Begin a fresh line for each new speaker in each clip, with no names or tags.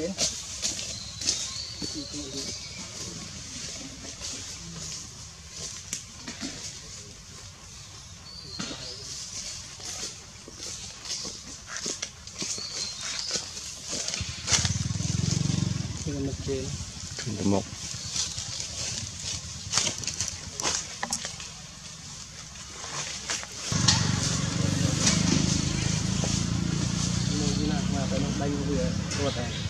trên Dengan kecil. Demok. Ini gila kenapa nak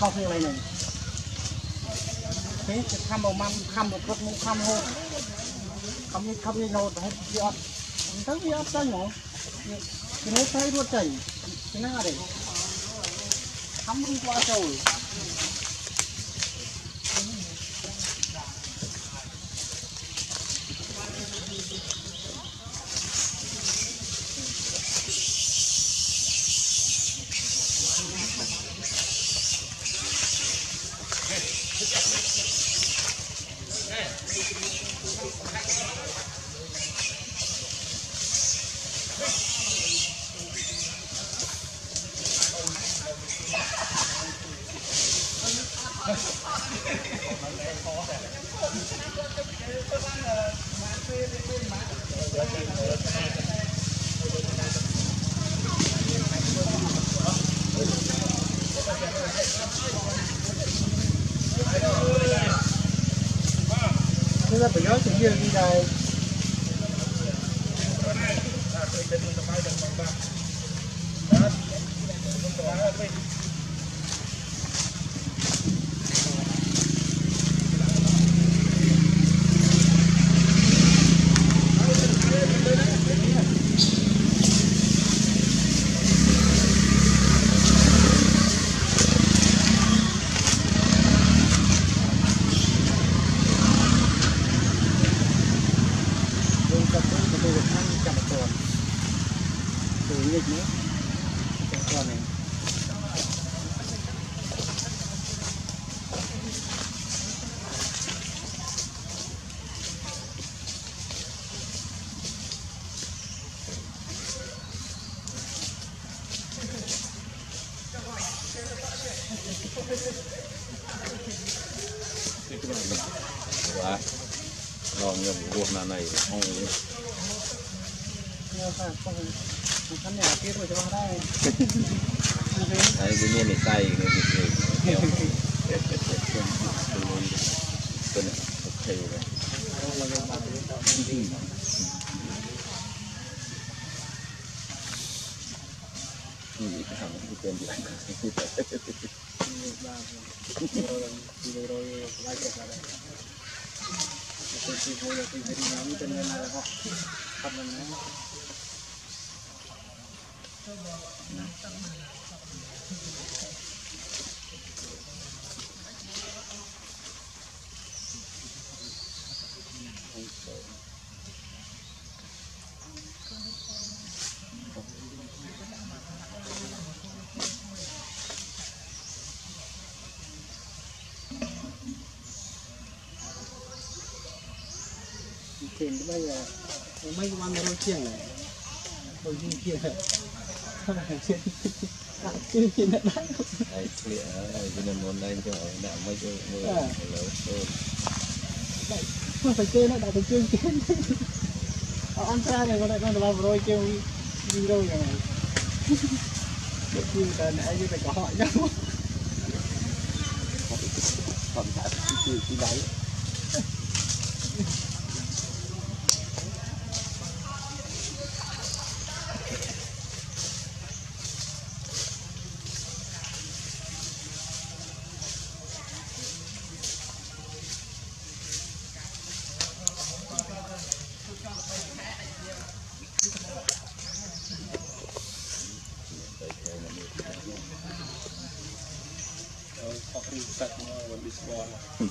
ខុសគ្នានេះពេលទៅខំមកមកខំមកព្រឹកមកខំហូតខំនេះខំនេះណូតហូតវាអត់ទៅវាអត់ចាញ់ហ្មងពីនេះទៅរត់ចេញពីណាទេខំរីកវ៉ាចូល là phải nói chuyện gì đi
Ngon như ruột là này. Không
nhưng mà không không khán giả kia rồi cho nó đây
Đấy, cái nhiên này tay cái việc
Thank you. Tiền tới bây giờ mấy con nó chiêng này. Tôi đi kia chưa kia đã đánh
Đấy, clear rồi, cái này muốn đây cho đạo mấy người À. lớn hơn.
mà phải kêu nó đã phải kêu kia ở ăn ra này con lại con làm rồi kêu đi đâu rồi? Này được kêu là nãy như phải có hỏi nhau.
Còn
cả cái cái cái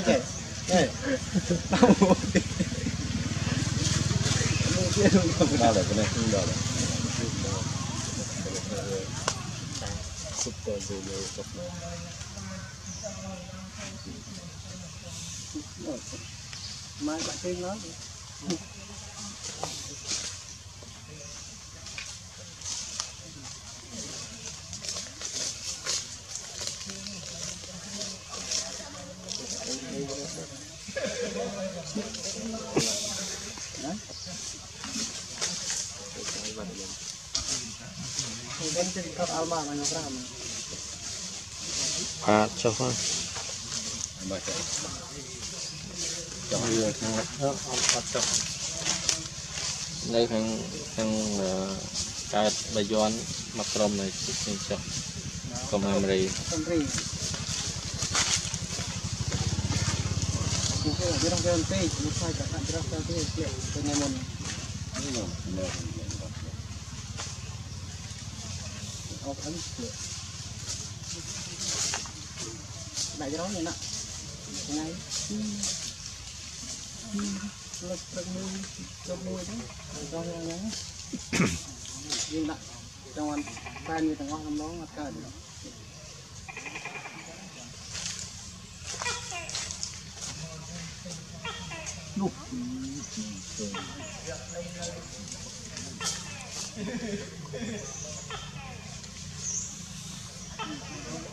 tiền Mua tiền luôn không
Đau rồi, cái này không đau lại. Super dulu Super
Mai bạn nói nó
បាទចុះហ្នឹង
បាទចុះយ
កខាងអត់ចុះនៅខាងខាងកើតបាយ័នមកក្រុមនៅនេះចុះកុំអាមេរី
អាមេរីខ្ញុំគេរងគេពេកមិនខ្លាចកាត់ច្រោះទៅទេគេនៅមុននេ
ះមក
Con rì Chúng tôi ở bên trong cái tê Chúng phải cả bạn trong cái tê Liệu từ ngày một Ốc ấn liệu Đẩy cái đó này. Nè Cái này Lực lực mùi Lực mùi đấy. Để cho cái này Nhưng nè Trong ăn Tay như thằng hoa làm đó mặt cả được. Con này này Họ
thì được lộ tập thể của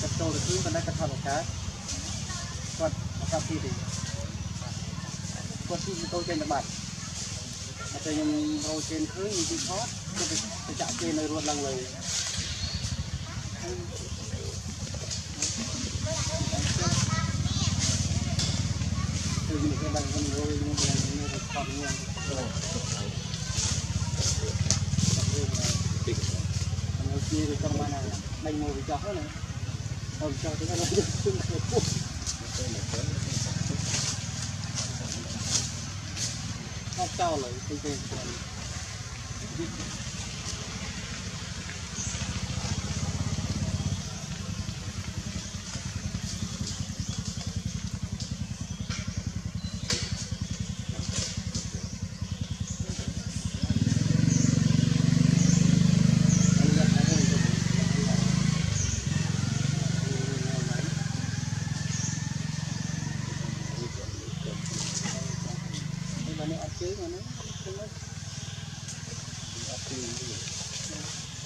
គាត់ចូលទៅគឺគាត់នៅគាត់ថតបង្កើតគាត់បង្កើតទីទីគាត់ទីម៉ូតូចេញទៅបាត់តែខ្ញុំរោចេញឃើញនិយាយថតទៅទៅចាក់គេនៅរត់ឡើងលើខ្ញុំគេបានខ្ញុំរយខ្ញុំបានខ្ញុំរត់ខំខ្ញុំ
ពី
គេទៅតាមណាដេញមកវាចោះហ្នឹង Qua sau.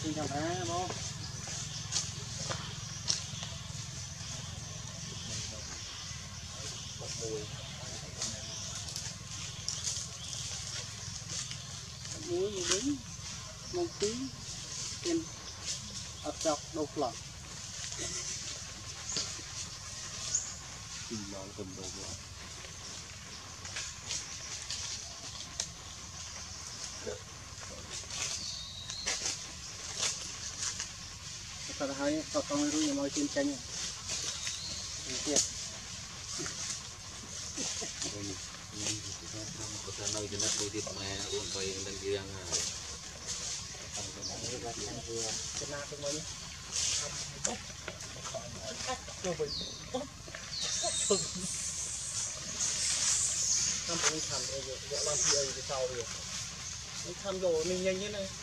ពីធម្មតាបងមួយមួយមកពីអត់ចប់ដូរផ្លោះ ហើយក៏កង់រួចមកជិនចាញ់ទៀត
Pasal nak jenak boleh main orang baik dan dia yang
ចំណាទៅវិញចូលវិញតាមពេលខាំអីយកឡើងពីអីទៅចោលវានេះខាំយកនេះញ៉ាញ់នេះណាតែវាមិននេះហើយចាប់បានហើ